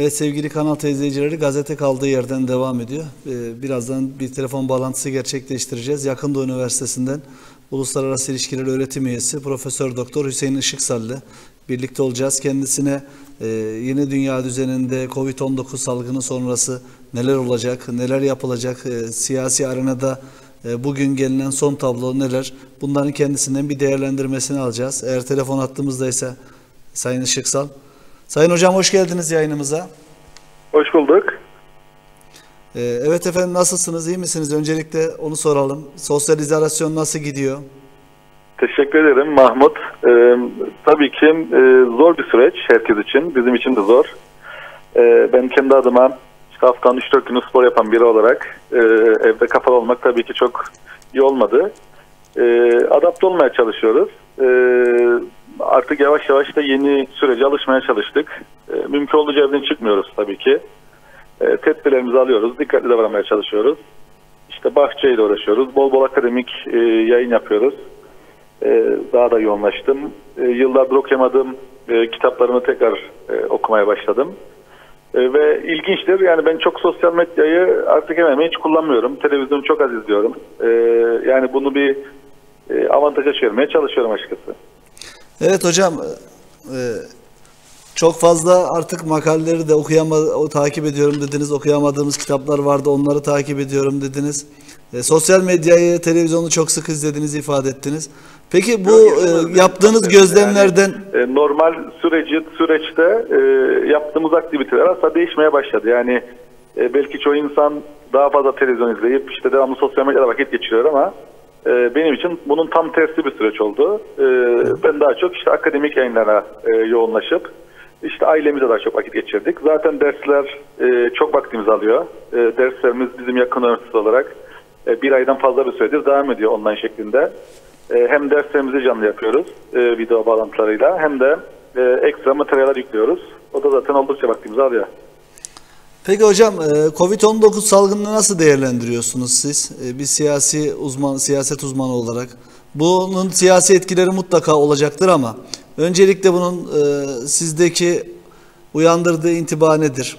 Evet sevgili kanal teyzecileri gazete kaldığı yerden devam ediyor. Ee, birazdan bir telefon bağlantısı gerçekleştireceğiz. Yakında Üniversitesi'nden Uluslararası İlişkiler Öğretim Üyesi Profesör Doktor Hüseyin Işıksal'le birlikte olacağız. Kendisine e, yeni dünya düzeninde Covid-19 salgını sonrası neler olacak, neler yapılacak, e, siyasi arenada e, bugün gelinen son tablo neler? Bunların kendisinden bir değerlendirmesini alacağız. Eğer telefon attığımızdaysa Sayın Işıksal. Sayın Hocam hoş geldiniz yayınımıza. Hoş bulduk. Ee, evet efendim nasılsınız, iyi misiniz? Öncelikle onu soralım. Sosyal izolasyon nasıl gidiyor? Teşekkür ederim Mahmut. Ee, tabii ki e, zor bir süreç herkes için, bizim için de zor. Ee, ben kendi adıma işte haftanın 3-4 günü spor yapan biri olarak e, evde kapalı olmak tabii ki çok iyi olmadı. E, adapte olmaya çalışıyoruz. E, artık yavaş yavaş da yeni sürece alışmaya çalıştık. E, mümkün olduğunca evden çıkmıyoruz tabii ki. E, tedbirlerimizi alıyoruz, dikkatli davranmaya çalışıyoruz. İşte bahçeyle uğraşıyoruz, bol bol akademik e, yayın yapıyoruz. E, daha da yoğunlaştım. E, yıllardır okuyamadığım e, kitaplarımı tekrar e, okumaya başladım. E, ve ilginçtir yani ben çok sosyal medyayı artık hemen hiç kullanmıyorum. Televizyonu çok az izliyorum. E, yani bunu bir e, avantaja çevirmeye çalışıyorum açıkçası. Evet hocam, e, çok fazla artık makaleleri de okuyamadım, o takip ediyorum dediniz. Okuyamadığımız kitaplar vardı, onları takip ediyorum dediniz. E, sosyal medyayı, televizyonu çok sık izlediğinizi ifade ettiniz. Peki bu e, yaptığınız gözlemlerden Yani, e, normal süreci süreçte e, yaptığımız aktiviteler aslında değişmeye başladı. Yani e, belki çoğu insan daha fazla televizyon izleyip işte devamlı sosyal medyada vakit geçiriyor ama e, benim için bunun tam tersi bir süreç oldu. E, ben daha çok işte akademik yayınlara e, yoğunlaşıp işte ailemizle daha çok vakit geçirdik. Zaten dersler e, çok vaktimizi alıyor. E, derslerimiz bizim yakın üniversitesi olarak bir aydan fazla bir süredir devam ediyor online şeklinde. Hem derslerimizi canlı yapıyoruz video bağlantılarıyla hem de e, ekstra materyaller yüklüyoruz. O da zaten oldukça vaktimizi alıyor. Peki hocam e, Covid-19 salgınını nasıl değerlendiriyorsunuz siz? E, Bir siyasi uzman, siyaset uzmanı olarak. Bunun siyasi etkileri mutlaka olacaktır ama öncelikle bunun e, sizdeki uyandırdığı intiba nedir?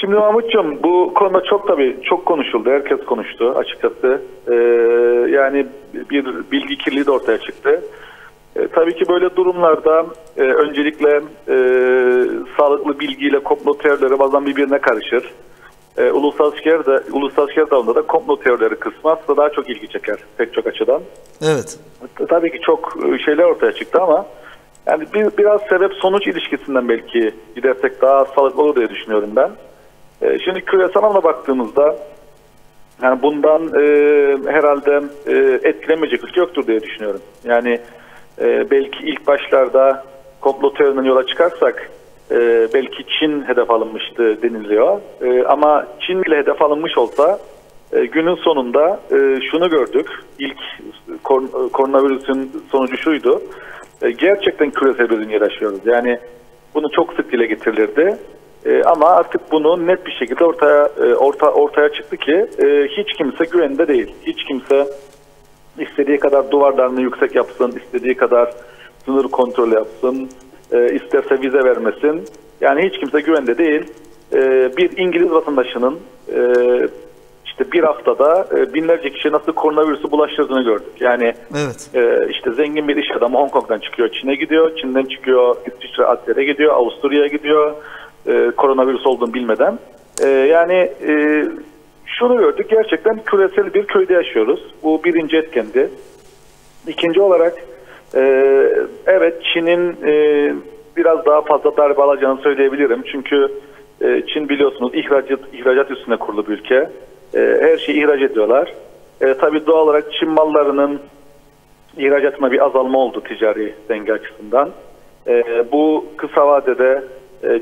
Şimdi Mahmut'cum bu konuda çok tabii çok konuşuldu. Herkes konuştu açıkçası. Yani bir bilgi kirliliği de ortaya çıktı. Ee, tabii ki böyle durumlarda e, öncelikle e, sağlıklı bilgiyle komplo teorileri bazen birbirine karışır. E, ulusal şehir de ulusal dalında da komplo teorileri kısmı aslında daha çok ilgi çeker pek çok açıdan. Evet. Tabii ki çok e, şeyler ortaya çıktı ama yani bir, biraz sebep sonuç ilişkisinden belki gidersek daha sağlıklı olur diye düşünüyorum ben. E, şimdi küresel anlamda baktığımızda yani bundan e, herhalde e, etkilenmeyecek ülke yoktur diye düşünüyorum. Yani e, belki ilk başlarda komplo teorisinden yola çıkarsak e, belki Çin hedef alınmıştı deniliyor. E, ama Çin bile hedef alınmış olsa e, günün sonunda e, şunu gördük. İlk kor- koronavirüsün sonucu şuydu. E, gerçekten küresel bir dünya yaşıyoruz. Yani bunu çok sık dile getirilirdi. E, ama artık bunu net bir şekilde ortaya e, orta ortaya çıktı ki e, hiç kimse güvende değil. Hiç kimse istediği kadar duvarlarını yüksek yapsın, istediği kadar sınır kontrolü yapsın, e, isterse vize vermesin. Yani hiç kimse güvende değil. E, bir İngiliz vatandaşının e, işte bir haftada e, binlerce kişi nasıl koronavirüsü bulaştırdığını gördük. Yani Evet. ee, işte zengin bir iş adamı Hong Kong'dan çıkıyor, Çin'e gidiyor, Çin'den çıkıyor, İsviçre, Asya'ya gidiyor, Avusturya'ya gidiyor, e, koronavirüs olduğunu bilmeden. E, yani e, şunu gördük, gerçekten küresel bir köyde yaşıyoruz. Bu birinci etkendi. İkinci olarak, e, evet Çin'in e, biraz daha fazla darbe alacağını söyleyebilirim. Çünkü e, Çin biliyorsunuz ihracat, ihracat üstüne kurulu bir ülke. Her şeyi ihraç ediyorlar. E, tabii doğal olarak Çin mallarının ihracatına bir azalma oldu ticari denge açısından. Bu kısa vadede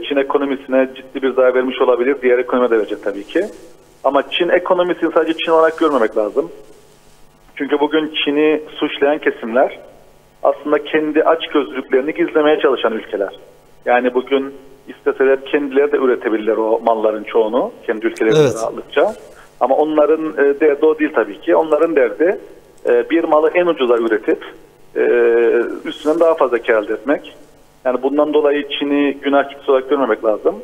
Çin ekonomisine ciddi bir zarar vermiş olabilir. Diğer ekonomiye de verecek tabii ki. Ama Çin ekonomisini sadece Çin olarak görmemek lazım. Çünkü bugün Çin'i suçlayan kesimler aslında kendi açgözlülüklerini gizlemeye çalışan ülkeler. Yani bugün isteseler kendileri de üretebilirler o malların çoğunu kendi ülkelerinde Evet. rahatlıkça. Ama onların e, derdi o değil tabii ki. Onların derdi e, bir malı en ucuza üretip e, üstünden daha fazla kar elde etmek. Yani bundan dolayı Çin'i günahçısı olarak görmemek lazım.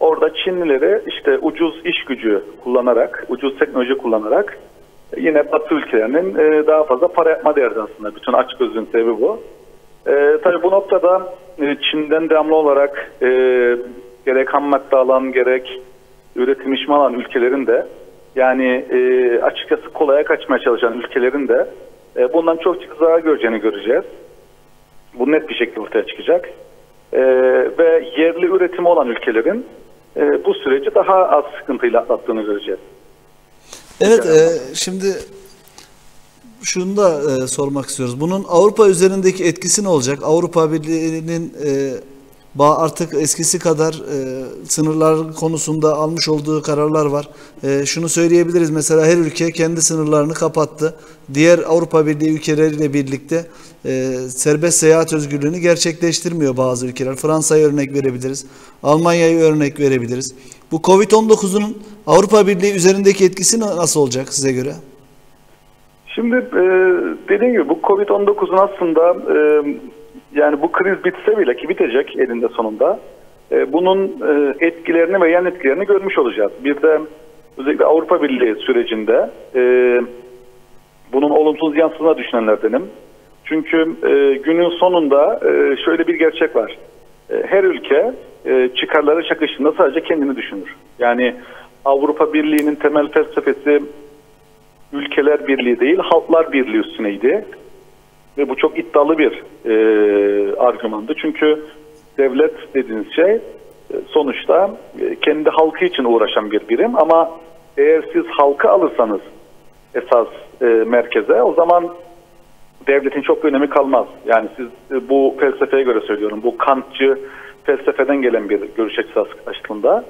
Orada Çinlileri işte ucuz iş gücü kullanarak, ucuz teknoloji kullanarak e, yine Batı ülkelerinin e, daha fazla para yapma derdi aslında. Bütün aç gözlüğün sebebi bu. E, tabii bu noktada e, Çin'den devamlı olarak e, gerek ham madde alan gerek üretim işme alan ülkelerin de yani e, açıkçası kolaya kaçmaya çalışan ülkelerin de e, bundan çok zarar göreceğini göreceğiz. Bu net bir şekilde ortaya çıkacak. E, ve yerli üretimi olan ülkelerin e, bu süreci daha az sıkıntıyla atlattığını göreceğiz. Evet, e, şimdi şunu da e, sormak istiyoruz. Bunun Avrupa üzerindeki etkisi ne olacak? Avrupa Birliği'nin e, artık eskisi kadar e, sınırlar konusunda almış olduğu kararlar var. E, şunu söyleyebiliriz. Mesela her ülke kendi sınırlarını kapattı. Diğer Avrupa Birliği ülkeleriyle birlikte e, serbest seyahat özgürlüğünü gerçekleştirmiyor bazı ülkeler. Fransa'ya örnek verebiliriz. Almanya'ya örnek verebiliriz. Bu Covid-19'un Avrupa Birliği üzerindeki etkisi na- nasıl olacak size göre? Şimdi e, dediğim gibi bu Covid-19'un aslında e, yani bu kriz bitse bile ki bitecek elinde sonunda e, bunun e, etkilerini ve yan etkilerini görmüş olacağız. Bir de özellikle Avrupa Birliği sürecinde e, bunun olumsuz yansıdığını düşünenlerdenim. Çünkü e, günün sonunda e, şöyle bir gerçek var. E, her ülke e, çıkarları çakışında sadece kendini düşünür. Yani Avrupa Birliği'nin temel felsefesi ülkeler birliği değil halklar birliği üstüneydi. Ve bu çok iddialı bir e, argümandı. Çünkü devlet dediğiniz şey e, sonuçta e, kendi halkı için uğraşan bir birim ama eğer siz halkı alırsanız esas e, merkeze o zaman devletin çok bir önemi kalmaz. Yani siz e, bu felsefeye göre söylüyorum. Bu Kantçı felsefeden gelen bir görüş açısı aslında.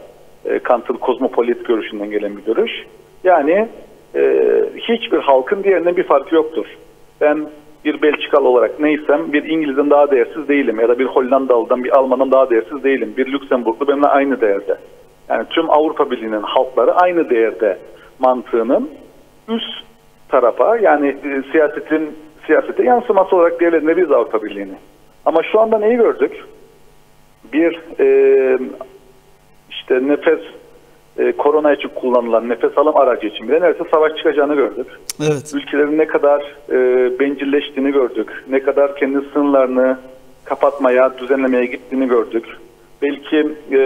E, Kant'ın kozmopolit görüşünden gelen bir görüş. Yani e, hiçbir halkın diğerine bir farkı yoktur. Ben bir Belçikalı olarak neysem bir İngiliz'in daha değersiz değilim ya da bir Hollandalı'dan bir Alman'ın daha değersiz değilim. Bir Lüksemburglu benimle aynı değerde. Yani tüm Avrupa Birliği'nin halkları aynı değerde mantığının üst tarafa yani e, siyasetin siyasete yansıması olarak değerlendirebiliriz Avrupa Birliği'ni. Ama şu anda neyi gördük? Bir e, işte nefes e, korona için kullanılan nefes alım aracı için bile neredeyse savaş çıkacağını gördük. Evet. Ülkelerin ne kadar e, bencilleştiğini gördük. Ne kadar kendi sınırlarını kapatmaya, düzenlemeye gittiğini gördük. Belki e,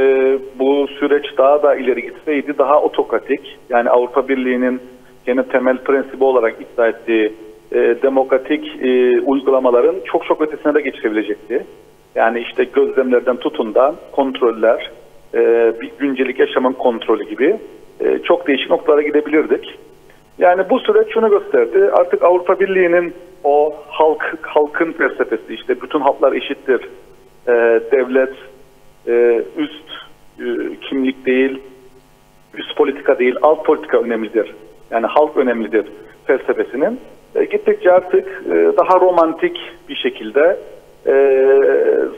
bu süreç daha da ileri gitseydi daha otokratik yani Avrupa Birliği'nin gene temel prensibi olarak iddia ettiği e, demokratik e, uygulamaların çok çok ötesine de geçirebilecekti. Yani işte gözlemlerden tutun da kontroller, e, bir güncelik yaşamın kontrolü gibi e, çok değişik noktalara gidebilirdik. Yani bu süreç şunu gösterdi. Artık Avrupa Birliği'nin o halk halkın felsefesi işte bütün halklar eşittir. E, devlet e, üst e, kimlik değil, üst politika değil, alt politika önemlidir. Yani halk önemlidir felsefesinin e, gittikçe artık e, daha romantik bir şekilde e,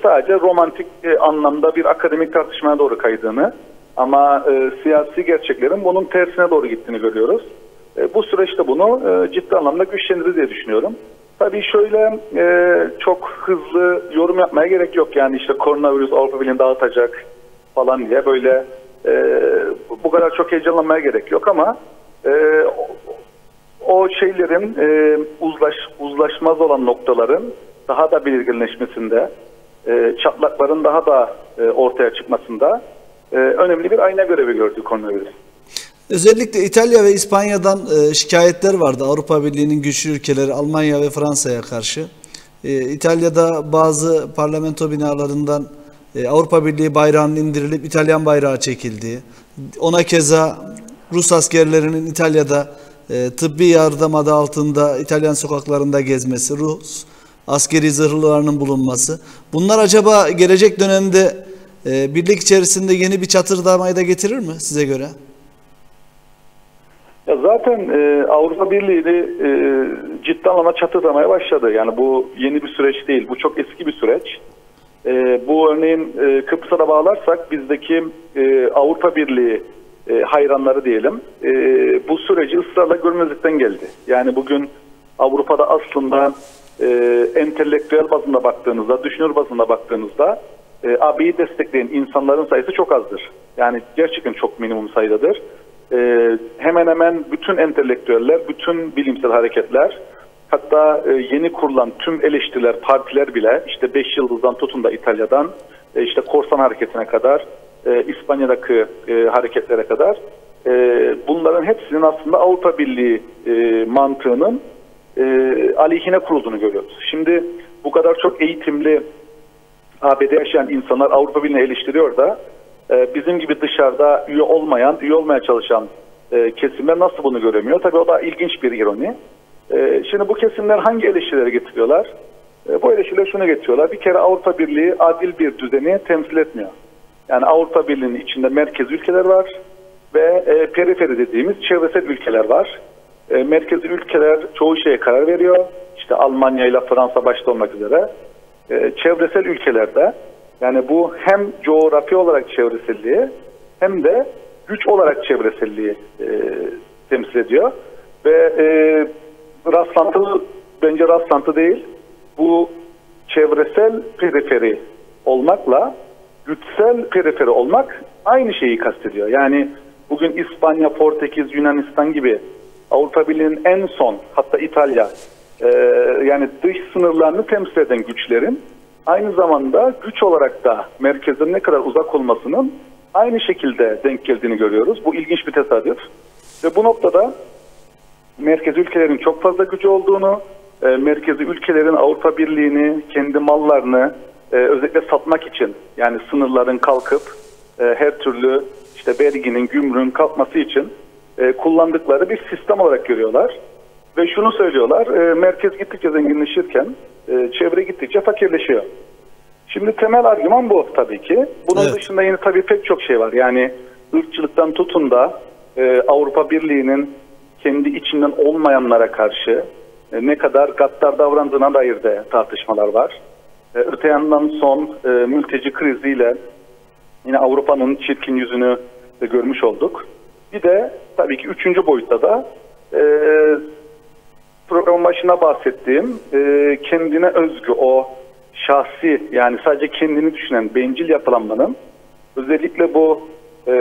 sadece romantik anlamda bir akademik tartışmaya doğru kaydığını ama siyasi gerçeklerin bunun tersine doğru gittiğini görüyoruz. Bu süreçte bunu ciddi anlamda güçlendirir diye düşünüyorum. Tabii şöyle çok hızlı yorum yapmaya gerek yok. Yani işte koronavirüs Avrupa Birliği'ni dağıtacak falan diye böyle bu kadar çok heyecanlanmaya gerek yok ama o, şeylerin e, uzlaş, uzlaşmaz olan noktaların daha da belirginleşmesinde, e, çatlakların daha da e, ortaya çıkmasında e, önemli bir ayna görevi gördü koronavirüs. Özellikle İtalya ve İspanya'dan e, şikayetler vardı Avrupa Birliği'nin güçlü ülkeleri Almanya ve Fransa'ya karşı. E, İtalya'da bazı parlamento binalarından e, Avrupa Birliği bayrağının indirilip İtalyan bayrağı çekildiği, ona keza Rus askerlerinin İtalya'da e, tıbbi yardım adı altında İtalyan sokaklarında gezmesi, Rus askeri zırhlılarının bulunması. Bunlar acaba gelecek dönemde e, birlik içerisinde yeni bir çatırdamayı da getirir mi size göre? Ya zaten e, Avrupa Birliği'ni e, ciddi anlamda çatırdamaya başladı. Yani bu yeni bir süreç değil. Bu çok eski bir süreç. E, bu örneğin e, Kıbrıs'a da bağlarsak bizdeki e, Avrupa Birliği e, hayranları diyelim e, bu süreci ısrarla görmezlikten geldi. Yani bugün Avrupa'da aslında e, entelektüel bazında baktığınızda, düşünür bazında baktığınızda e, AB'yi destekleyen insanların sayısı çok azdır. Yani gerçekten çok minimum sayıdadır. E, hemen hemen bütün entelektüeller, bütün bilimsel hareketler, hatta e, yeni kurulan tüm eleştiriler, partiler bile işte 5 yıldızdan tutun da İtalya'dan e, işte korsan hareketine kadar, e, İspanya'daki e, hareketlere kadar e, bunların hepsinin aslında Avrupa Birliği e, mantığının e, aleyhine kurulduğunu görüyoruz. Şimdi bu kadar çok eğitimli ABD'de yaşayan insanlar Avrupa Birliği'ni eleştiriyor da e, bizim gibi dışarıda üye olmayan, üye olmaya çalışan e, kesimler nasıl bunu göremiyor? Tabii o da ilginç bir ironi. E, şimdi bu kesimler hangi eleştirileri getiriyorlar? E, bu eleştiriler şunu getiriyorlar. Bir kere Avrupa Birliği adil bir düzeni temsil etmiyor. Yani Avrupa Birliği'nin içinde merkez ülkeler var ve e, periferi dediğimiz çevresel ülkeler var. E, merkezi ülkeler çoğu şeye karar veriyor. İşte Almanya ile Fransa başta olmak üzere. E, çevresel ülkelerde yani bu hem coğrafi olarak çevreselliği hem de güç olarak çevreselliği e, temsil ediyor. Ve e, rastlantı bence rastlantı değil. Bu çevresel periferi olmakla güçsel periferi olmak aynı şeyi kastediyor. Yani bugün İspanya, Portekiz, Yunanistan gibi Avrupa Birliği'nin en son hatta İtalya e, yani dış sınırlarını temsil eden güçlerin aynı zamanda güç olarak da merkezden ne kadar uzak olmasının aynı şekilde denk geldiğini görüyoruz. Bu ilginç bir tesadüf. Ve bu noktada merkez ülkelerin çok fazla gücü olduğunu, e, merkezi ülkelerin Avrupa Birliği'ni, kendi mallarını e, özellikle satmak için yani sınırların kalkıp e, her türlü işte verginin, gümrüğün kalkması için e, kullandıkları bir sistem olarak görüyorlar. Ve şunu söylüyorlar, e, merkez gittikçe zenginleşirken e, çevre gittikçe fakirleşiyor. Şimdi temel argüman bu tabii ki. Bunun Evet. dışında yine tabii pek çok şey var. Yani ırkçılıktan tutun da e, Avrupa Birliği'nin kendi içinden olmayanlara karşı e, ne kadar gaddar davrandığına dair de tartışmalar var. E, öte yandan son e, mülteci kriziyle yine Avrupa'nın çirkin yüzünü de görmüş olduk. Bir de tabii ki üçüncü boyutta da e, programın başına bahsettiğim e, kendine özgü o şahsi yani sadece kendini düşünen bencil yapılanmanın özellikle bu e,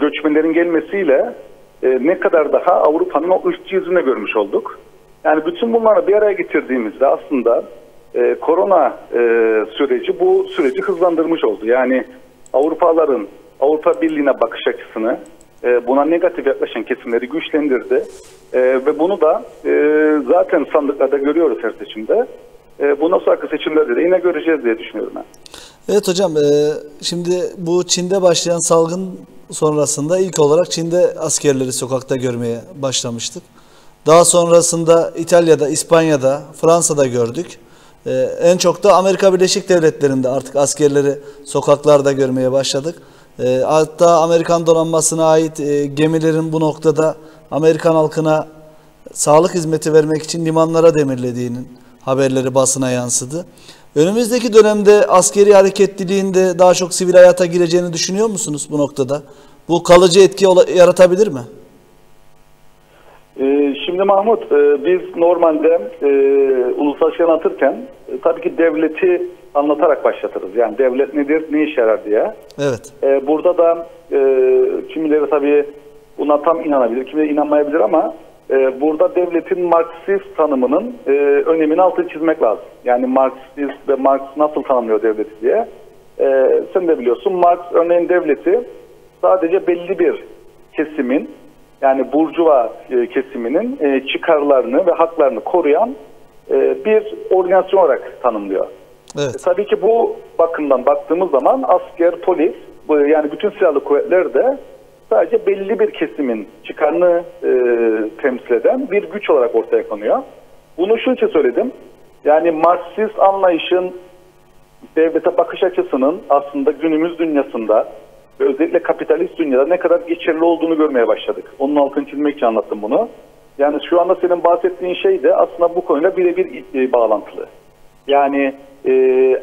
göçmenlerin gelmesiyle e, ne kadar daha Avrupa'nın o ırkçı yüzünü görmüş olduk. Yani bütün bunları bir araya getirdiğimizde aslında e, korona e, süreci bu süreci hızlandırmış oldu. Yani Avrupalıların Avrupa Birliği'ne bakış açısını e, buna negatif yaklaşan kesimleri güçlendirdi. E, ve bunu da e, zaten sandıklarda görüyoruz her seçimde. E, bundan sonraki seçimlerde de yine göreceğiz diye düşünüyorum ben. Evet hocam, e, şimdi bu Çin'de başlayan salgın sonrasında ilk olarak Çin'de askerleri sokakta görmeye başlamıştık. Daha sonrasında İtalya'da, İspanya'da, Fransa'da gördük. E, en çok da Amerika Birleşik Devletleri'nde artık askerleri sokaklarda görmeye başladık. E, hatta Amerikan donanmasına ait e, gemilerin bu noktada Amerikan halkına sağlık hizmeti vermek için limanlara demirlediğinin haberleri basına yansıdı. Önümüzdeki dönemde askeri hareketliliğinde daha çok sivil hayata gireceğini düşünüyor musunuz bu noktada? Bu kalıcı etki yaratabilir mi? Ee, Şimdi Mahmut, e, biz normalde e, ulusal şey anlatırken e, tabii ki devleti anlatarak başlatırız. Yani devlet nedir, ne işe yarar diye. Evet. E, burada da e, kimileri tabii buna tam inanabilir, kimileri inanmayabilir ama e, burada devletin Marksist tanımının e, önemini altını çizmek lazım. Yani Marksist ve Marx nasıl tanımlıyor devleti diye. E, sen de biliyorsun Marx örneğin devleti sadece belli bir kesimin yani burjuva e, kesiminin e, çıkarlarını ve haklarını koruyan e, bir organizasyon olarak tanımlıyor. Evet. E, Tabii ki bu bakımdan baktığımız zaman asker, polis bu- yani bütün silahlı kuvvetler de sadece belli bir kesimin çıkarını e, temsil eden bir güç olarak ortaya konuyor. Bunu şu için söyledim. Yani Marksist anlayışın devlete bakış açısının aslında günümüz dünyasında ve özellikle kapitalist dünyada ne kadar geçerli olduğunu görmeye başladık. Onun altını çizmek için anlattım bunu. Yani şu anda senin bahsettiğin şey de aslında bu konuyla birebir e, bağlantılı. Yani e,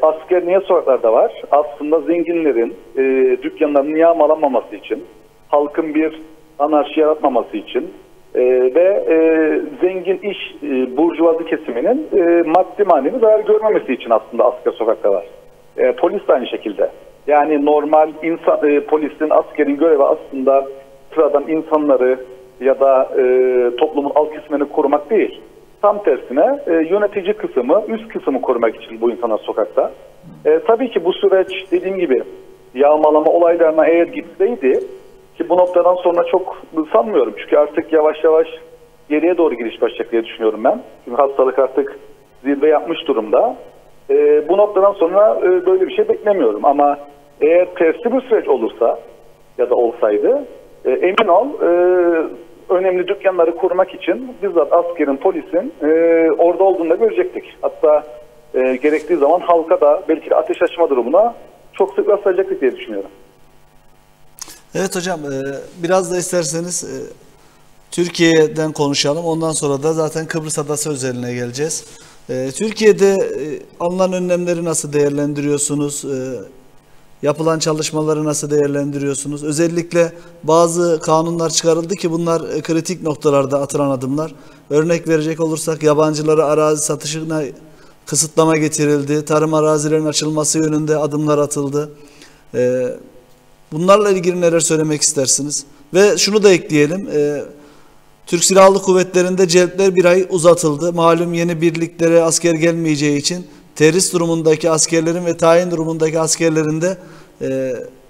asker niye sokaklarda var? Aslında zenginlerin e, dükkanlarını yağmalamaması için, halkın bir anarşi yaratmaması için, e, ve e, zengin iş e, burjuvazi kesiminin e, maddi manevi zarar görmemesi için aslında asker sokakta var. E, polis de aynı şekilde. Yani normal insan e, polisin, askerin görevi aslında sıradan insanları ya da e, toplumun alt kesimini korumak değil. Tam tersine e, yönetici kısmı, üst kısmı korumak için bu insanlar sokakta. E, tabii ki bu süreç dediğim gibi yağmalama olaylarına eğer gitseydi ki bu noktadan sonra çok sanmıyorum. Çünkü artık yavaş yavaş geriye doğru giriş başlayacak diye düşünüyorum ben. Çünkü hastalık artık zirve yapmış durumda. E, bu noktadan sonra e, böyle bir şey beklemiyorum. Ama eğer tersi bir süreç olursa ya da olsaydı e, emin ol e, önemli dükkanları korumak için bizzat askerin, polisin e, orada olduğunu görecektik. Hatta e, gerektiği zaman halka da belki de ateş açma durumuna çok sık rastlayacaktık diye düşünüyorum. Evet hocam e, biraz da isterseniz e, Türkiye'den konuşalım. Ondan sonra da zaten Kıbrıs Adası özeline geleceğiz. E, Türkiye'de e, alınan önlemleri nasıl değerlendiriyorsunuz? E, Yapılan çalışmaları nasıl değerlendiriyorsunuz? Özellikle bazı kanunlar çıkarıldı ki bunlar e, kritik noktalarda atılan adımlar. Örnek verecek olursak yabancılara arazi satışına kısıtlama getirildi. Tarım arazilerinin açılması yönünde adımlar atıldı. Ee, bunlarla ilgili neler söylemek istersiniz? Ve şunu da ekleyelim. E, Türk Silahlı Kuvvetleri'nde celpler bir ay uzatıldı. Malum yeni birliklere asker gelmeyeceği için terörist durumundaki askerlerin ve tayin durumundaki askerlerin de e,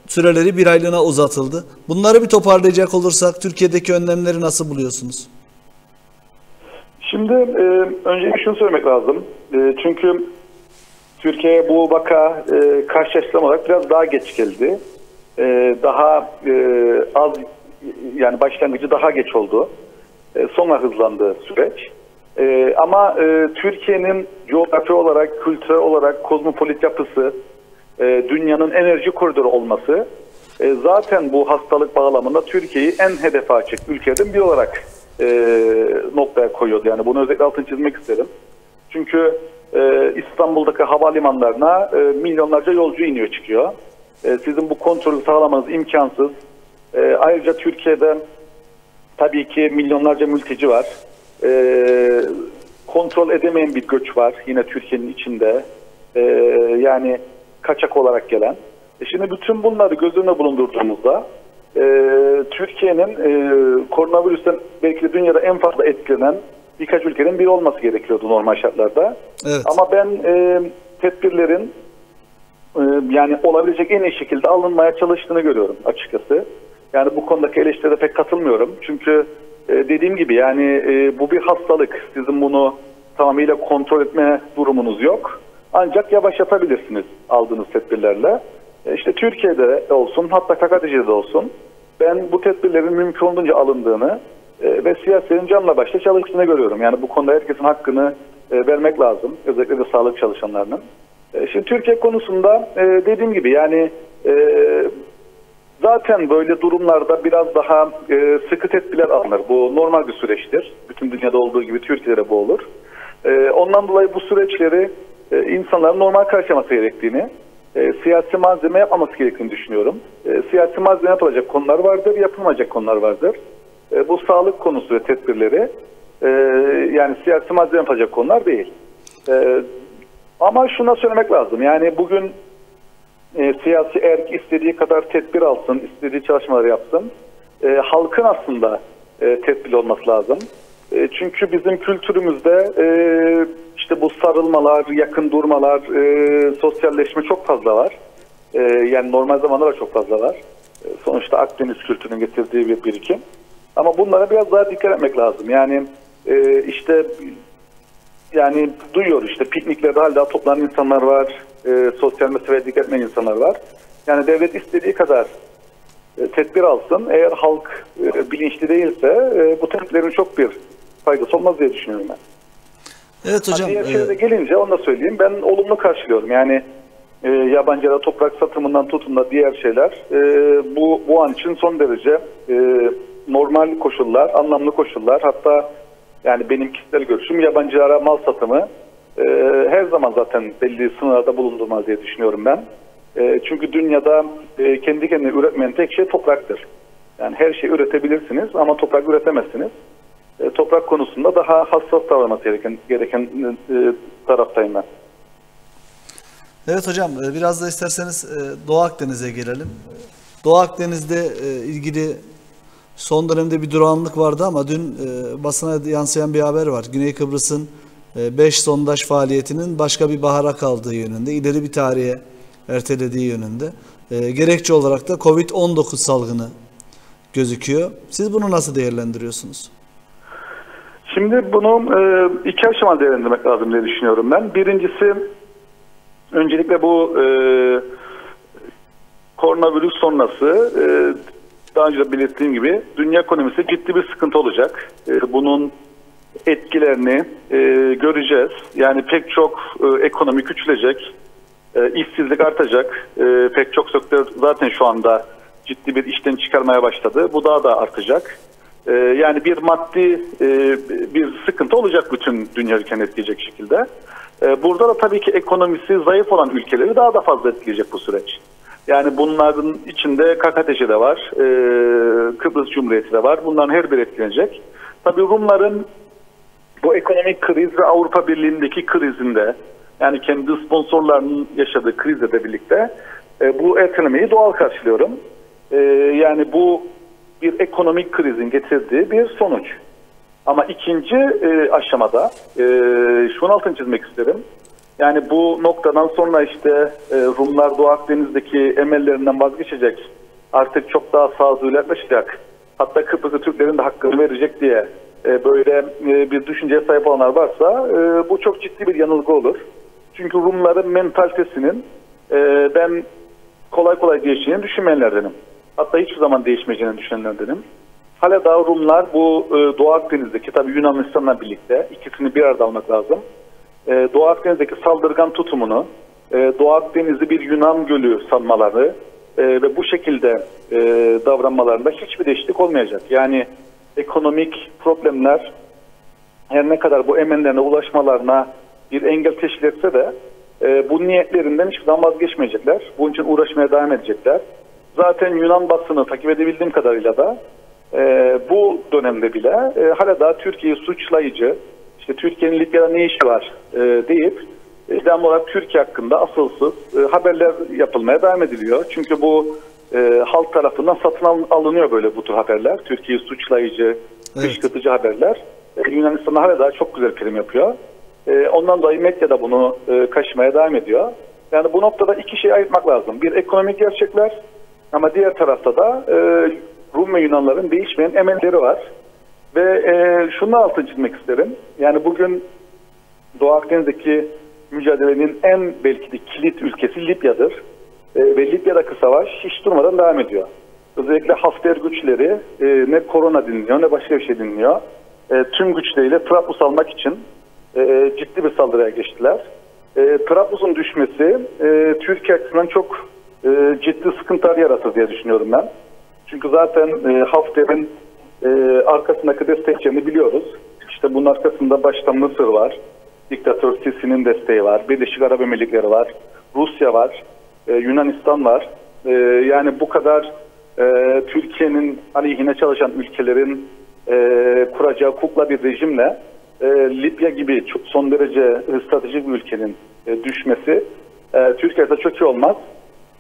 süreleri bir aylığına uzatıldı. Bunları bir toparlayacak olursak Türkiye'deki önlemleri nasıl buluyorsunuz? Şimdi e, önce şunu söylemek lazım. E, çünkü Türkiye bu vaka e, karşılaştırma olarak biraz daha geç geldi. E, daha e, az yani başlangıcı daha geç oldu. E, sonra hızlandı süreç. E, ama e, Türkiye'nin coğrafi olarak, kültürel olarak kozmopolit yapısı, dünyanın enerji koridoru olması zaten bu hastalık bağlamında Türkiye'yi en hedefe açık ülkeden bir olarak noktaya koyuyordu. Yani bunu özellikle altını çizmek isterim. Çünkü İstanbul'daki havalimanlarına e, milyonlarca yolcu iniyor çıkıyor. Sizin bu kontrolü sağlamanız imkansız. Ayrıca Türkiye'de tabii ki milyonlarca mülteci var. E, kontrol edemeyen bir göç var yine Türkiye'nin içinde. E, yani kaçak olarak gelen. E şimdi bütün bunları göz önüne bulundurduğumuzda e, Türkiye'nin e, koronavirüsten belki de dünyada en fazla etkilenen birkaç ülkenin biri olması gerekiyordu normal şartlarda. Evet. Ama ben e, tedbirlerin e, yani olabilecek en iyi şekilde alınmaya çalıştığını görüyorum açıkçası. Yani bu konudaki eleştiride pek katılmıyorum. Çünkü e, dediğim gibi yani e, bu bir hastalık. Sizin bunu tamamıyla kontrol etme durumunuz yok. Ancak yavaşlatabilirsiniz aldığınız tedbirlerle. E, işte Türkiye'de olsun hatta KKTC'de olsun ben bu tedbirlerin mümkün olduğunca alındığını e, ve siyasetin canla başla çalıştığını görüyorum. Yani bu konuda herkesin hakkını vermek lazım. Özellikle de sağlık çalışanlarının. Şimdi Türkiye konusunda dediğim gibi yani zaten böyle durumlarda biraz daha e, sıkı tedbirler alınır. Bu normal bir süreçtir. Bütün dünyada olduğu gibi Türkiye'de bu olur. E, ondan dolayı bu süreçleri e, insanların normal karşılaması gerektiğini, e, siyasi malzeme yapmaması gerektiğini düşünüyorum. E, siyasi malzeme yapılacak konular vardır, yapılmayacak konular vardır. E, bu sağlık konusu ve tedbirleri e, yani siyasi malzeme yapacak konular değil. E, ama şuna söylemek lazım. Yani bugün e, siyasi erk istediği kadar tedbir alsın, istediği çalışmaları yapsın. E, halkın aslında e, tedbirli olması lazım. E, çünkü bizim kültürümüzde e, işte bu sarılmalar, yakın durmalar, e, sosyalleşme çok fazla var. E, yani normal zamanda da çok fazla var. E, sonuçta Akdeniz kültürünün getirdiği bir birikim. Ama bunlara biraz daha dikkat etmek lazım. Yani e, işte yani duyuyor işte pikniklerde hala toplanan insanlar var, e, sosyal meseleye dikkat etmeyen insanlar var. Yani devlet istediği kadar e, tedbir alsın. Eğer halk e, bilinçli değilse e, bu tedbirlerin çok bir faydası olmaz diye düşünüyorum ben. Evet hocam. Diğer e, gelince onu da söyleyeyim. Ben olumlu karşılıyorum. Yani e, yabancılara toprak satımından tutun da diğer şeyler e, bu bu an için son derece e, normal koşullar, anlamlı koşullar. Hatta yani benim kişisel görüşüm yabancılara mal satımı e, her zaman zaten belli sınırlarda bulundurmaz diye düşünüyorum ben. E, çünkü dünyada e, kendi kendine üretmeyen tek şey topraktır. Yani her şeyi üretebilirsiniz ama toprak üretemezsiniz. e, toprak konusunda daha hassas davranması gereken, gereken e, taraftayım ben. Evet hocam e, biraz da isterseniz e, Doğu Akdeniz'e gelelim. Doğu Akdeniz'de e, ilgili son dönemde bir durağanlık vardı ama dün basına yansıyan bir haber var. Güney Kıbrıs'ın 5 sondaj faaliyetinin başka bir bahara kaldığı yönünde, ileri bir tarihe ertelediği yönünde. Gerekçe olarak da Covid-19 salgını gözüküyor. Siz bunu nasıl değerlendiriyorsunuz? Şimdi bunu iki aşama değerlendirmek lazım diye düşünüyorum ben. Birincisi Öncelikle bu e, koronavirüs sonrası e, daha önce de belirttiğim gibi dünya ekonomisi ciddi bir sıkıntı olacak. E, bunun etkilerini e, göreceğiz. Yani pek çok e, ekonomi küçülecek, e, işsizlik artacak. E, pek çok sektör zaten şu anda ciddi bir işten çıkarmaya başladı. Bu daha da artacak. E, yani bir maddi e, bir sıkıntı olacak bütün dünya ülkeni etkileyecek şekilde. Ee, burada da tabii ki ekonomisi zayıf olan ülkeleri daha da fazla etkileyecek bu süreç. Yani bunların içinde KKTC de var, e, Kıbrıs Cumhuriyeti de var. Bunların her biri etkilenecek. Tabii Rumların bu ekonomik kriz ve Avrupa Birliği'ndeki krizinde yani kendi sponsorlarının yaşadığı krizle de birlikte e, bu ekonomiyi doğal karşılıyorum. E, yani bu bir ekonomik krizin getirdiği bir sonuç. Ama ikinci e, aşamada e, şunu altını çizmek isterim. Yani bu noktadan sonra işte e, Rumlar Doğu Akdeniz'deki emellerinden vazgeçecek. Artık çok daha sağduyulu yaklaşacak. Hatta Kıbrıs'ı Türklerin de hakkını verecek diye böyle e, bir düşünceye sahip olanlar varsa e, bu çok ciddi bir yanılgı olur. Çünkü Rumların mentalitesinin e, ben kolay kolay değişeceğini düşünmeyenlerdenim. Hatta hiçbir zaman değişmeyeceğini düşünenlerdenim. Hala daha Rumlar bu e, Doğu Akdeniz'deki tabi Yunanistan'la birlikte ikisini bir arada almak lazım. E, Doğu Akdeniz'deki saldırgan tutumunu e, Doğu Akdeniz'i bir Yunan gölü sanmaları e, ve bu şekilde e, davranmalarında hiçbir değişiklik olmayacak. Yani ekonomik problemler her ne kadar bu emellerine ulaşmalarına bir engel teşkil etse de e, bu niyetlerinden hiçbir zaman vazgeçmeyecekler. Bunun için uğraşmaya devam edecekler. Zaten Yunan basını takip edebildiğim kadarıyla da e, bu dönemde bile e, hala daha Türkiye'yi suçlayıcı, işte Türkiye'nin Libya'da ne işi var e, deyip devamlı olarak Türkiye hakkında asılsız e, haberler yapılmaya devam ediliyor. Çünkü bu e, halk tarafından satın al, alınıyor böyle bu tür haberler. Türkiye'yi suçlayıcı, evet. kışkırtıcı haberler. E, Yunanistan hala daha çok güzel prim yapıyor. E, ondan dolayı medya da bunu e, kaşımaya devam ediyor. Yani bu noktada iki şey ayırmak lazım. Bir ekonomik gerçekler ama diğer tarafta da e, Rum ve Yunanların değişmeyen emelleri var. Ve e, şunu altı çizmek isterim. Yani bugün Doğu Akdeniz'deki mücadelenin en belki de kilit ülkesi Libya'dır. E, ve Libya'daki savaş hiç durmadan devam ediyor. Özellikle Hafter güçleri e, ne korona dinliyor ne başka bir şey dinliyor. E, tüm güçleriyle Trablus almak için e, ciddi bir saldırıya geçtiler. E, Trablus'un düşmesi e, Türkiye açısından çok e, ciddi sıkıntılar yaratır diye düşünüyorum ben. Çünkü zaten e, Hafter'in e, arkasındaki destekçilerini biliyoruz. İşte bunun arkasında başta Mısır var. Diktatör Sisi'nin desteği var. Birleşik Arap Emirlikleri var. Rusya var. E, Yunanistan var. E, yani bu kadar e, Türkiye'nin aleyhine çalışan ülkelerin e, kuracağı kukla bir rejimle e, Libya gibi çok son derece stratejik bir ülkenin e, düşmesi e, Türkiye'de çok iyi olmaz.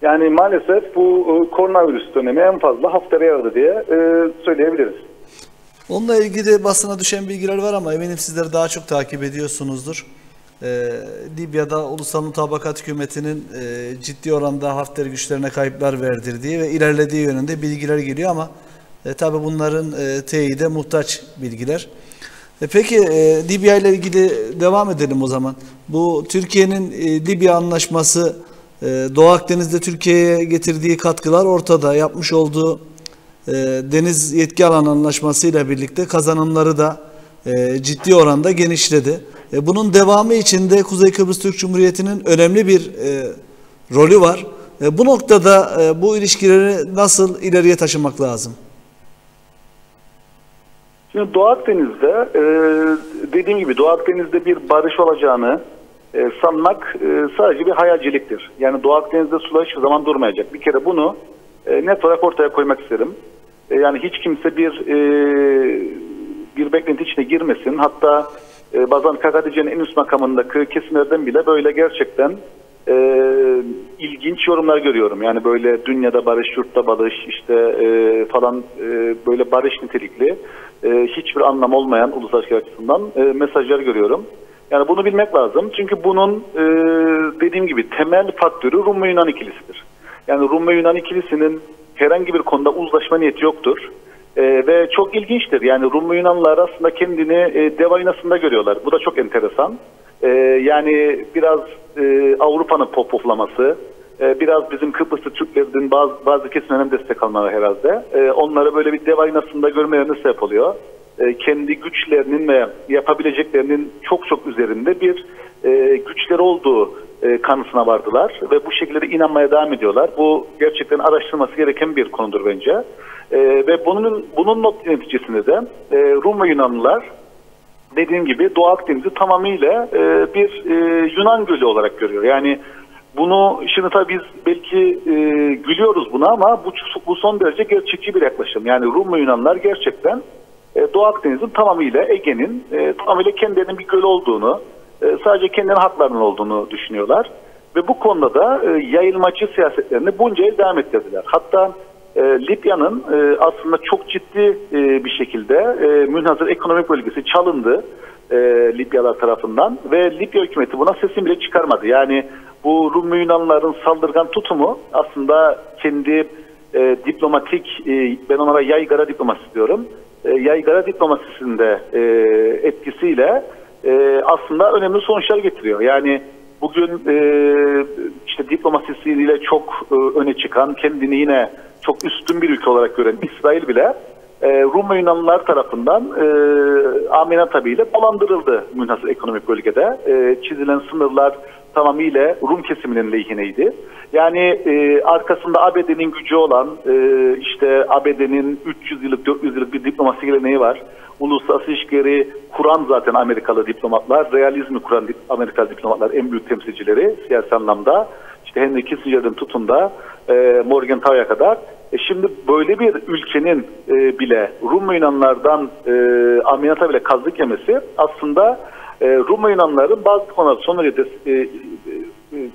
Yani maalesef bu e, koronavirüs dönemi en fazla haftaya yaradı diye e, söyleyebiliriz. Onunla ilgili basına düşen bilgiler var ama eminim sizler daha çok takip ediyorsunuzdur. Ee, Libya'da Ulusal Mutabakat Hükümeti'nin e, ciddi oranda Hafter güçlerine kayıplar verdirdiği ve ilerlediği yönünde bilgiler geliyor ama e, tabi bunların e, teyide muhtaç bilgiler. E, peki e, Libya ile ilgili devam edelim o zaman. Bu Türkiye'nin e, Libya anlaşması ee, Doğu Akdeniz'de Türkiye'ye getirdiği katkılar ortada. Yapmış olduğu e, deniz yetki alan anlaşması ile birlikte kazanımları da e, ciddi oranda genişledi. E, bunun devamı içinde Kuzey Kıbrıs Türk Cumhuriyeti'nin önemli bir rolü var. Bu noktada bu ilişkileri nasıl ileriye taşımak lazım? Şimdi Doğu Akdeniz'de dediğim gibi Doğu Akdeniz'de bir barış olacağını e, sanmak e, sadece bir hayalciliktir. Yani Doğu Akdeniz'de sular hiçbir zaman durmayacak. Bir kere bunu e, net olarak ortaya koymak isterim. E, yani hiç kimse bir e, bir beklenti içine girmesin. Hatta e, bazen KKTC'nin en üst makamındaki kesimlerden bile böyle gerçekten e, ilginç yorumlar görüyorum. Yani böyle dünyada barış, yurtta barış işte e, falan e, böyle barış nitelikli e, hiçbir anlam olmayan uluslararası açısından e, mesajlar görüyorum. Yani bunu bilmek lazım. Çünkü bunun e, dediğim gibi temel faktörü Rum ve Yunan ikilisidir. Yani Rum ve Yunan ikilisinin herhangi bir konuda uzlaşma niyeti yoktur. E, ve çok ilginçtir. Yani Rum ve Yunanlılar aslında kendini e, dev aynasında görüyorlar. Bu da çok enteresan. E, yani biraz e, Avrupa'nın popoflaması, e, biraz bizim Kıbrıslı Türklerin bazı, bazı kesimlerine destek almaları herhalde. E, onları böyle bir dev aynasında görmelerine sebep oluyor. E, kendi güçlerinin ve yapabileceklerinin çok çok üzerinde bir e, güçleri olduğu e, kanısına vardılar ve bu şekilde de inanmaya devam ediyorlar. Bu gerçekten araştırılması gereken bir konudur bence. E, ve bunun bunun not neticesinde de e, Rum ve Yunanlılar dediğim gibi Doğu Akdeniz'i tamamıyla e, bir e, Yunan gölü olarak görüyor. Yani bunu şimdi tabii biz belki e, gülüyoruz buna ama bu, bu son derece gerçekçi bir yaklaşım. Yani Rum ve Yunanlar gerçekten e, Doğu Akdeniz'in tamamıyla Ege'nin e, tamamıyla kendilerinin bir göl olduğunu, e, sadece kendilerinin haklarının olduğunu düşünüyorlar. Ve bu konuda da e, yayılmacı siyasetlerini bunca yıl devam ettirdiler. Hatta e, Libya'nın e, aslında çok ciddi e, bir şekilde e, münhasır ekonomik bölgesi çalındı e, Libyalar tarafından ve Libya hükümeti buna sesini bile çıkarmadı. Yani bu Rum Yunanlıların saldırgan tutumu aslında kendi e, diplomatik, e, ben onlara yaygara diplomasi diyorum, e, yaygara diplomasisinde e, etkisiyle e, aslında önemli sonuçlar getiriyor. Yani bugün e, işte diplomasisiyle çok e, öne çıkan, kendini yine çok üstün bir ülke olarak gören İsrail bile e, Rum ve Yunanlılar tarafından e, amina tabiyle dolandırıldı münhasır ekonomik bölgede. E, çizilen sınırlar tamamıyla Rum kesiminin lehineydi. Yani e, arkasında ABD'nin gücü olan e, işte ABD'nin 300 yıllık 400 yıllık bir diplomasi geleneği var. Uluslararası ilişkileri kuran zaten Amerikalı diplomatlar, realizmi kuran Amerikalı diplomatlar en büyük temsilcileri siyasi anlamda. İşte Henry Kissinger'den tutun da e, Morgan Tava'ya kadar. E şimdi böyle bir ülkenin e, bile Rum Yunanlardan e, ameliyata bile kazık yemesi aslında e, Rum Yunanların bazı konularda son derece e, e,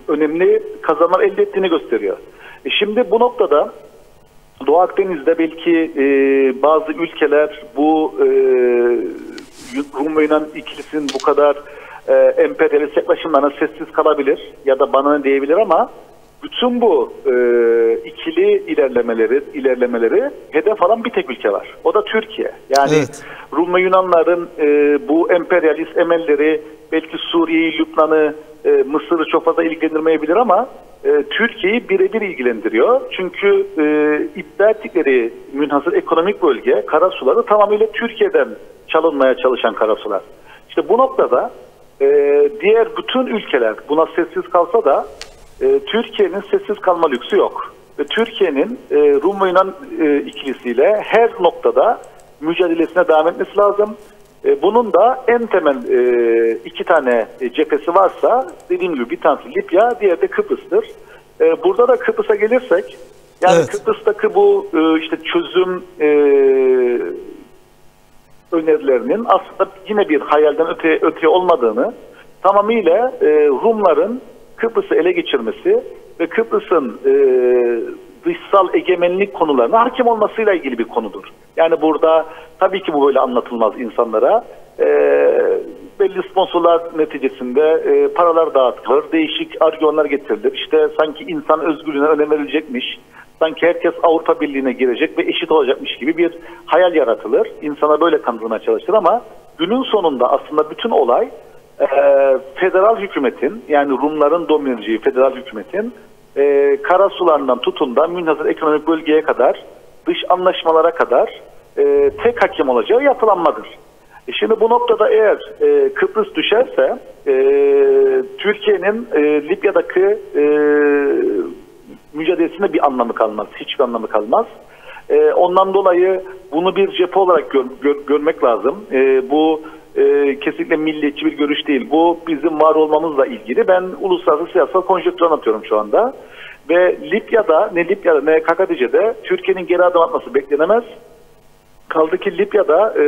önemli kazanımlar elde ettiğini gösteriyor. E şimdi bu noktada Doğu Akdeniz'de belki e, bazı ülkeler bu e, Rum ve Yunan ikilisinin bu kadar e, emperyalist yaklaşımlarına sessiz kalabilir ya da bana ne diyebilir ama bütün bu e, ikili ilerlemeleri ilerlemeleri hedef alan bir tek ülke var. O da Türkiye. Yani Evet. Rum ve Yunanların e, bu emperyalist emelleri belki Suriye'yi, Lübnan'ı, e, Mısır'ı çok fazla ilgilendirmeyebilir ama e, Türkiye'yi birebir ilgilendiriyor. Çünkü e, iddia ettikleri münhasır ekonomik bölge karasuları tamamıyla Türkiye'den çalınmaya çalışan karasular. İşte bu noktada e, diğer bütün ülkeler buna sessiz kalsa da e, Türkiye'nin sessiz kalma lüksü yok. Ve Türkiye'nin e, Rum ve Yunan e, ikilisiyle her noktada mücadelesine devam etmesi lazım. E, bunun da en temel e, iki tane e, cephesi varsa dediğim gibi bir tanesi Libya, diğeri de Kıbrıs'tır. E, burada da Kıbrıs'a gelirsek yani Evet. Kıbrıs'taki bu e, işte çözüm e, önerilerinin aslında yine bir hayalden öte, öteye olmadığını tamamıyla e, Rumların Kıbrıs'ı ele geçirmesi ve Kıbrıs'ın e, dışsal egemenlik konularına hakim olmasıyla ilgili bir konudur. Yani burada tabii ki bu böyle anlatılmaz insanlara. E, belli sponsorlar neticesinde e, paralar dağıtılır, değişik argümanlar getirilir. İşte sanki insan özgürlüğüne önem verilecekmiş, sanki herkes Avrupa Birliği'ne girecek ve eşit olacakmış gibi bir hayal yaratılır. İnsana böyle kandırmaya çalışılır ama günün sonunda aslında bütün olay e, federal hükümetin yani Rumların domine edeceği federal hükümetin e, karasularından tutun da münhasır ekonomik bölgeye kadar dış anlaşmalara kadar e, tek hakem olacağı yapılanmadır. E şimdi bu noktada eğer e, Kıbrıs düşerse e, Türkiye'nin e, Libya'daki e, mücadelesinde bir anlamı kalmaz. Hiçbir anlamı kalmaz. E, ondan dolayı bunu bir cephe olarak gör- gör- görmek lazım. E, bu e, kesinlikle milliyetçi bir görüş değil. Bu bizim var olmamızla ilgili. Ben uluslararası siyasal konjonktür anlatıyorum şu anda. Ve Libya'da ne Libya'da ne KKTC'de Türkiye'nin geri adım atması beklenemez. Kaldı ki Libya'da e,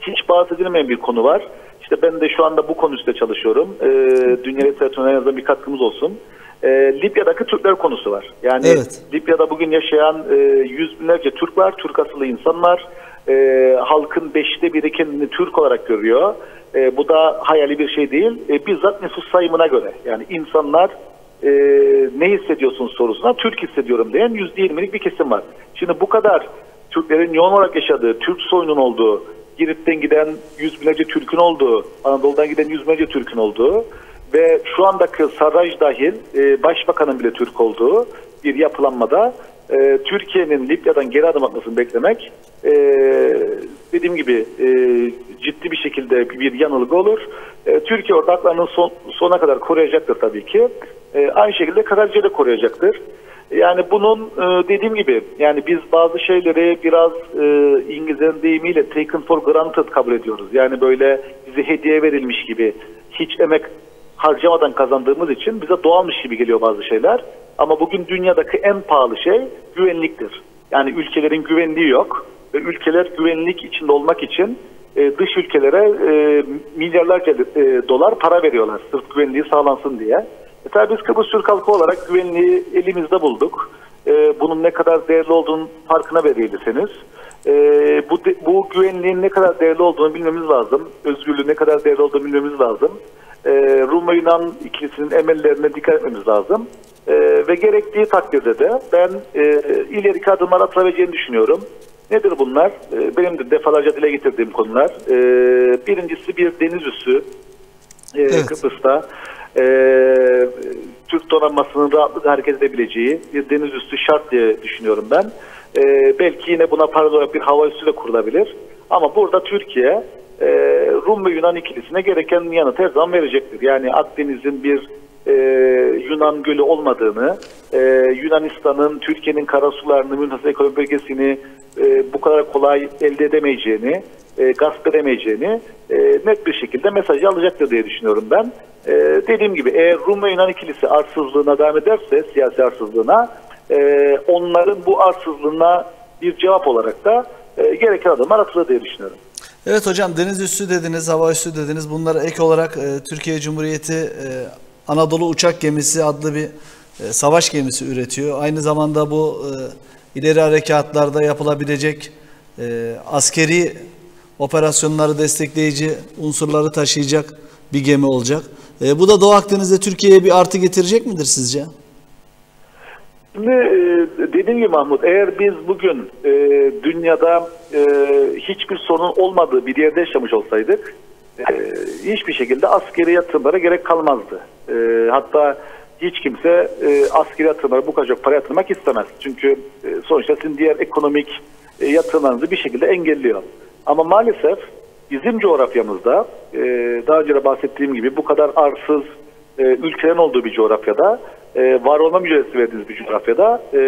hiç bahsedilmeyen bir konu var. İşte ben de şu anda bu konu üstünde çalışıyorum. E, Dünya Literatürü'ne azından bir katkımız olsun. E, Libya'daki Türkler konusu var. Yani Evet. Libya'da bugün yaşayan e, yüz binlerce Türk var, Türk asıllı insanlar. E, halkın beşte biri kendini Türk olarak görüyor. E, bu da hayali bir şey değil. E, bizzat nüfus sayımına göre. Yani insanlar e, ne hissediyorsun sorusuna Türk hissediyorum diyen yüzde yirmilik bir kesim var. Şimdi bu kadar Türklerin yoğun olarak yaşadığı, Türk soyunun olduğu, Girit'ten giden yüz binlerce Türk'ün olduğu, Anadolu'dan giden yüz binlerce Türk'ün olduğu ve şu andaki Sarraj dahil e, başbakanın bile Türk olduğu bir yapılanmada e, Türkiye'nin Libya'dan geri adım atmasını beklemek e, dediğim gibi e, ciddi bir şekilde bir yanılgı olur. E, Türkiye orada haklarını son, sona kadar koruyacaktır tabii ki. E, aynı şekilde Karaca'yı da koruyacaktır. Yani bunun e, dediğim gibi yani biz bazı şeyleri biraz e, İngilizlerin deyimiyle taken for granted kabul ediyoruz. Yani böyle bize hediye verilmiş gibi hiç emek harcamadan kazandığımız için bize doğalmış gibi geliyor bazı şeyler. Ama bugün dünyadaki en pahalı şey güvenliktir. Yani ülkelerin güvenliği yok ve ülkeler güvenlik içinde olmak için e, dış ülkelere e, milyarlarca e, dolar para veriyorlar sırf güvenliği sağlansın diye. Mesela biz Kıbrıs Türk halkı olarak güvenliği elimizde bulduk. E, bunun ne kadar değerli olduğunun farkına verildiyseniz. E, bu, bu güvenliğin ne kadar değerli olduğunu bilmemiz lazım. Özgürlüğün ne kadar değerli olduğunu bilmemiz lazım. E, Rum ve Yunan ikilisinin emellerine dikkat etmemiz lazım. E, ve gerektiği takdirde de ben e, ileriki adımlar atılabileceğini düşünüyorum. Nedir bunlar? E, benim de defalarca dile getirdiğim konular. E, birincisi bir deniz üssü e, Evet. Kıbrıs'ta e, Türk donanmasının rahatlıkla hareket edebileceği bir deniz üstü şart diye düşünüyorum ben. E, belki yine buna paralel olarak bir hava üssü de kurulabilir. Ama burada Türkiye e, Rum ve Yunan ikilisine gereken yanıt her zaman verecektir. Yani Akdeniz'in bir e, Yunan gölü olmadığını, e, Yunanistan'ın Türkiye'nin karasularını, münhasır ekonomik bölgesini e, bu kadar kolay elde edemeyeceğini, e, gasp edemeyeceğini e, net bir şekilde mesajı alacaktır diye düşünüyorum ben. E, dediğim gibi eğer Rum ve Yunan ikilisi arsızlığına devam ederse, siyasi arsızlığına, e, onların bu arsızlığına bir cevap olarak da e, gereken adımlar atılır diye düşünüyorum. Evet hocam deniz üssü dediniz, hava üssü dediniz. Bunlara ek olarak e, Türkiye Cumhuriyeti e, Anadolu Uçak Gemisi adlı bir e, savaş gemisi üretiyor. Aynı zamanda bu e, ileri harekatlarda yapılabilecek e, askeri operasyonları destekleyici unsurları taşıyacak bir gemi olacak. E, bu da Doğu Akdeniz'de Türkiye'ye bir artı getirecek midir sizce? Şimdi e, dediğim gibi Mahmut eğer biz bugün e, dünyada e, hiçbir sorun olmadığı bir yerde yaşamış olsaydık e, hiçbir şekilde askeri yatırımlara gerek kalmazdı. E, hatta hiç kimse e, askeri yatırımlara bu kadar çok para yatırmak istemez. Çünkü e, sonuçta sizin diğer ekonomik e, yatırımlarınızı bir şekilde engelliyor. Ama maalesef bizim coğrafyamızda e, daha önce de bahsettiğim gibi bu kadar arsız e, ülkelerin olduğu bir coğrafyada, e, var olma mücadelesi verdiğimiz bir coğrafyada e,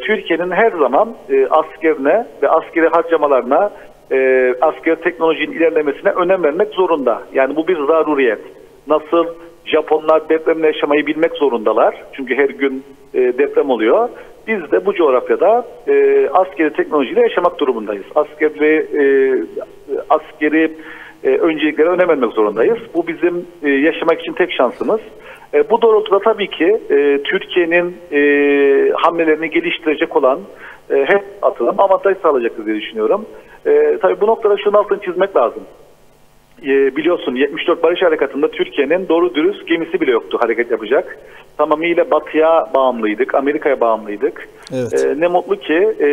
Türkiye'nin her zaman e, askerine ve askeri harcamalarına, e, asker teknolojinin ilerlemesine önem vermek zorunda. Yani bu bir zaruriyet. Nasıl Japonlar depremle yaşamayı bilmek zorundalar. Çünkü her gün e, deprem oluyor. Biz de bu coğrafyada e, askeri teknolojiyle yaşamak durumundayız. Askeri e, askeri e, önceliklere önem vermek zorundayız. Bu bizim e, yaşamak için tek şansımız. E, bu doğrultuda tabii ki e, Türkiye'nin e, hamlelerini geliştirecek olan e, hep atılım avantaj sağlayacaktır diye düşünüyorum. E, tabii bu noktada şunun altını çizmek lazım. E, biliyorsun 74 Barış Harekatı'nda Türkiye'nin doğru dürüst gemisi bile yoktu hareket yapacak. Tamamıyla batıya bağımlıydık, Amerika'ya bağımlıydık. Evet. E, ne mutlu ki e,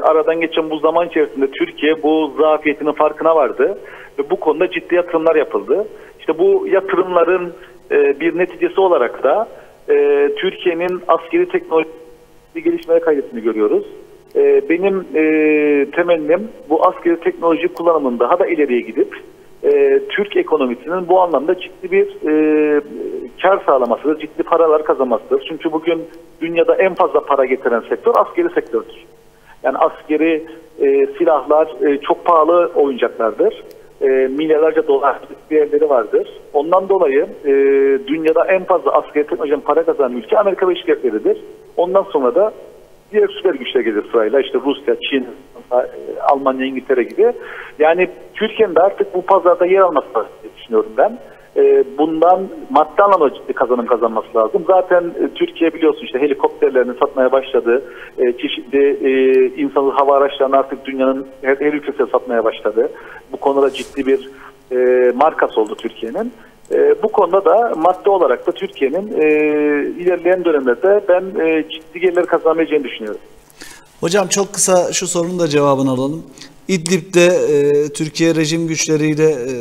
aradan geçen bu zaman içerisinde Türkiye bu zafiyetinin farkına vardı ve bu konuda ciddi yatırımlar yapıldı. İşte bu yatırımların e, bir neticesi olarak da e, Türkiye'nin askeri teknoloji gelişmeler kaydettiğini görüyoruz. E, benim e, temennim bu askeri teknoloji kullanımında daha da ileriye gidip e, Türk ekonomisinin bu anlamda ciddi bir e, kar sağlamasıdır, ciddi paralar kazanmasıdır. Çünkü bugün dünyada en fazla para getiren sektör askeri sektördür. Yani askeri e, silahlar çok pahalı oyuncaklardır. E, milyarlarca dolar değerleri vardır. Ondan dolayı e, dünyada en fazla askeri teknolojiden para kazanan ülke Amerika Birleşik Devletleri'dir. Ondan sonra da diğer süper güçler gelir sırayla. İşte Rusya, Çin, e, Almanya, İngiltere gibi. Yani Türkiye'nin de artık bu pazarda yer alması diye düşünüyorum ben. E, bundan maddi anlamda ciddi kazanım kazanması lazım. Zaten e, Türkiye biliyorsun işte helikopterlerini satmaya başladı. Çeşitli insansız hava araçlarını artık dünyanın her, her ülkesine satmaya başladı. Bu konuda ciddi bir markası oldu Türkiye'nin. E, bu konuda da madde olarak da Türkiye'nin e, ilerleyen dönemlerde ben e, ciddi gelirler kazanabileceğini düşünüyorum. Hocam çok kısa şu sorunun da cevabını alalım. İdlib'de e, Türkiye rejim güçleriyle e,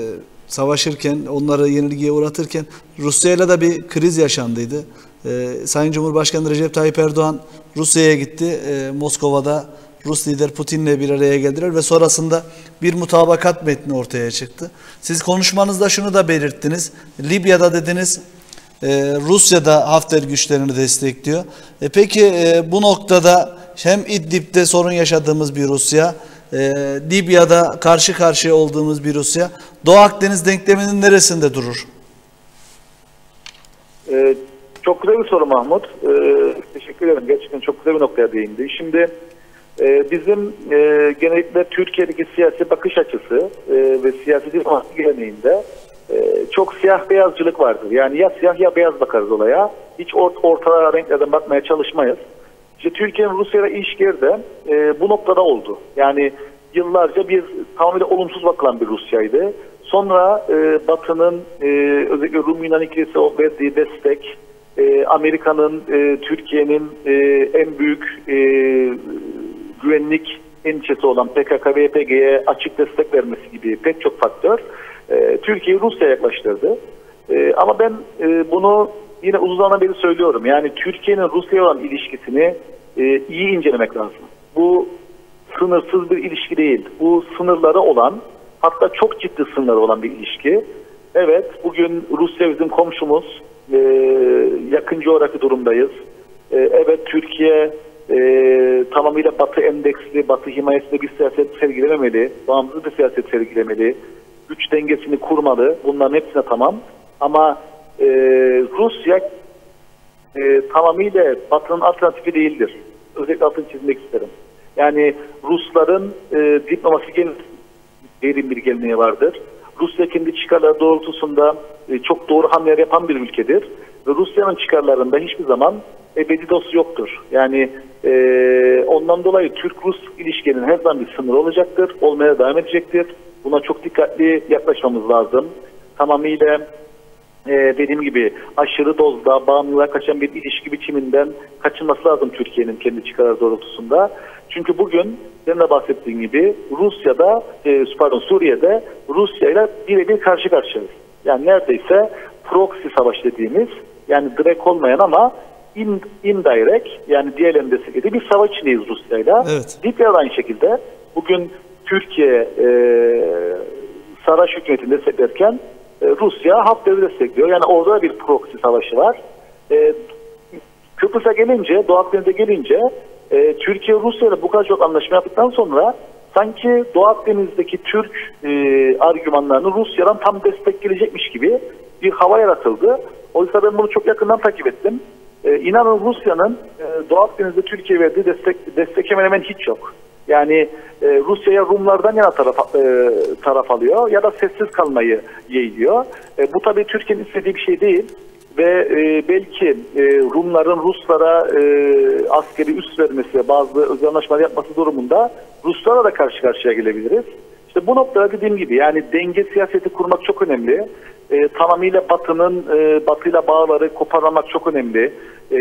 savaşırken, onları yenilgiye uğratırken Rusya'yla da bir kriz yaşandıydı. E, Sayın Cumhurbaşkanı Recep Tayyip Erdoğan Rusya'ya gitti. E, Moskova'da Rus lider Putin'le bir araya geldiler ve sonrasında bir mutabakat metni ortaya çıktı. Siz konuşmanızda şunu da belirttiniz. Libya'da dediniz e, Rusya da Hafter güçlerini destekliyor. E, peki e, bu noktada hem İdlib'de sorun yaşadığımız bir Rusya, e, Libya'da karşı karşıya olduğumuz bir Rusya, Doğu Akdeniz denkleminin neresinde durur? Ee, çok güzel bir soru Mahmut. Ee, teşekkür ederim. Gerçekten çok güzel bir noktaya değindi. Şimdi e, bizim e, genellikle Türkiye'deki siyasi bakış açısı e, ve siyasi diplomasi geleneğinde e, çok siyah beyazcılık vardır. Yani ya siyah ya beyaz bakarız olaya. Hiç ort orta renklerden bakmaya çalışmayız. İşte Türkiye'nin Rusya'yla ilişkileri de e, bu noktada oldu. Yani yıllarca bir tamamıyla olumsuz bakılan bir Rusya'ydı. Sonra e, Batı'nın e, özellikle Rum Yunan ikilisi verdiği destek, e, Amerika'nın, e, Türkiye'nin e, en büyük e, güvenlik endişesi olan PKK ve YPG'ye açık destek vermesi gibi pek çok faktör e, Türkiye'yi Rusya'ya yaklaştırdı. E, ama ben e, bunu yine uzun zamandan beri söylüyorum. Yani Türkiye'nin Rusya'ya olan ilişkisini e, iyi incelemek lazım. Bu sınırsız bir ilişki değil. Bu sınırları olan hatta çok ciddi sınırları olan bir ilişki. Evet bugün Rusya bizim komşumuz. E, yakın coğrafi durumdayız. E, evet Türkiye e, tamamıyla batı endeksli, batı himayesinde bir siyaset sergilememeli. Bağımsız bir siyaset sergilemeli. Güç dengesini kurmalı. Bunların hepsine tamam. Ama e, Rusya e, tamamıyla Batı'nın alternatifi değildir. Özellikle altını çizmek isterim. Yani Rusların e, diplomasi derin bir geleneği vardır. Rusya kendi çıkarları doğrultusunda e, çok doğru hamleler yapan bir ülkedir. Rusya'nın çıkarlarında hiçbir zaman ebedi dost yoktur. Yani e, ondan dolayı Türk-Rus ilişkinin her zaman bir sınır olacaktır. Olmaya devam edecektir. Buna çok dikkatli yaklaşmamız lazım. Tamamıyla e, dediğim gibi aşırı dozda bağımlılığa kaçan bir ilişki biçiminden kaçınması lazım Türkiye'nin kendi çıkarları doğrultusunda. Çünkü bugün senin de bahsettiğin gibi Rusya'da, e, pardon Suriye'de Rusya ile birebir karşı karşıyayız. Yani neredeyse proxy savaş dediğimiz yani direkt olmayan ama in, indirect yani diğerlerinin desteklediği bir savaş içindeyiz Rusya'yla. Evet. Libya aynı şekilde bugün Türkiye e, Saraş hükümetini desteklerken e, Rusya Hafter'i destekliyor. Yani orada bir proxy savaşı var. E, Kıbrıs'a gelince, Doğu Akdeniz'e gelince e, Türkiye Rusya ile bu kadar çok anlaşma yaptıktan sonra sanki Doğu Akdeniz'deki Türk e, argümanlarını Rusya'dan tam destek gelecekmiş gibi bir hava yaratıldı. Oysa ben bunu çok yakından takip ettim. E, inanın Rusya'nın e, Doğu Akdeniz'de Türkiye verdiği destek, destek hemen hemen hiç yok. Yani e, Rusya'ya Rumlardan yana taraf, e, taraf alıyor ya da sessiz kalmayı yeğliyor. E, bu tabii Türkiye'nin istediği bir şey değil ve e, belki e, Rumların Ruslara e, askeri üst vermesi, bazı özel anlaşmalar yapması durumunda Ruslara da karşı karşıya gelebiliriz. İşte bu noktada dediğim gibi yani denge siyaseti kurmak çok önemli. E, tamamıyla Batı'nın e, Batı'yla bağları koparmamak çok önemli. E,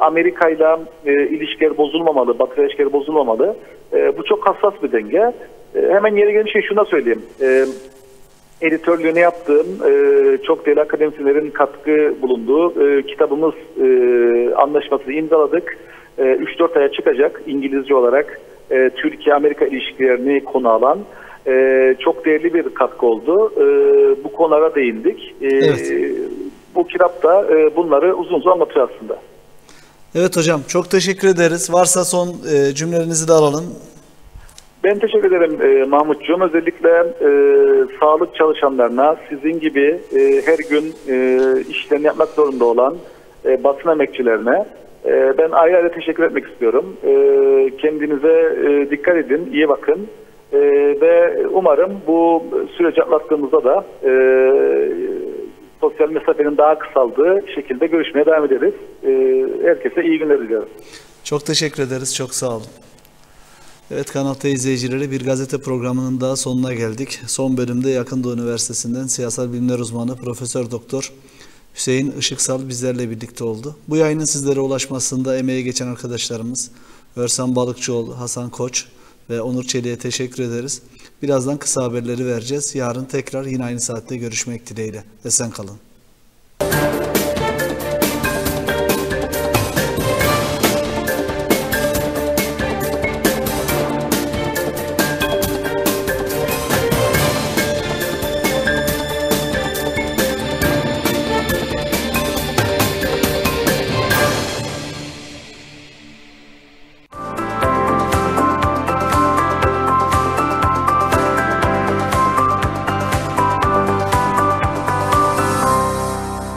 Amerika'yla e, ilişkiler bozulmamalı, Batı ilişkiler bozulmamalı. E, bu çok hassas bir denge. E, hemen yeri gelince şunu da söyleyeyim. E, editörlüğünü yaptığım, e, çok değerli akademisyenlerin katkı bulunduğu e, kitabımız e, anlaşmasını imzaladık. E, 3-4 aya çıkacak İngilizce olarak e, Türkiye-Amerika ilişkilerini konu alan e, çok değerli bir katkı oldu. E, bu konulara değindik. E, Evet. Bu kitapta e, bunları uzun uzun anlatıyor aslında. Evet hocam çok teşekkür ederiz. Varsa son e, cümlelerinizi de alalım. Ben teşekkür ederim e, Mahmutcuğum. Özellikle e, sağlık çalışanlarına, sizin gibi e, her gün e, işlerini yapmak zorunda olan e, basın emekçilerine E, ben ayrı ayrı teşekkür etmek istiyorum. E, kendinize e, dikkat edin, iyi bakın. E, ve umarım bu süreci atlattığımızda da e, sosyal mesafenin daha kısaldığı şekilde görüşmeye devam ederiz. E, herkese iyi günler diliyorum. Çok teşekkür ederiz. Çok sağ olun. Evet Kanal T izleyicileri bir gazete programının daha sonuna geldik. Son bölümde Yakın Doğu Üniversitesi'nden siyasal bilimler uzmanı Profesör Doktor Hüseyin Işıksal bizlerle birlikte oldu. Bu yayının sizlere ulaşmasında emeği geçen arkadaşlarımız Örsan Balıkçıoğlu, Hasan Koç ve Onur Çelik'e teşekkür ederiz. Birazdan kısa haberleri vereceğiz. Yarın tekrar yine aynı saatte görüşmek dileğiyle. Esen kalın.